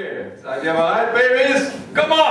Okay, seid ihr bereit, Babys? Come on!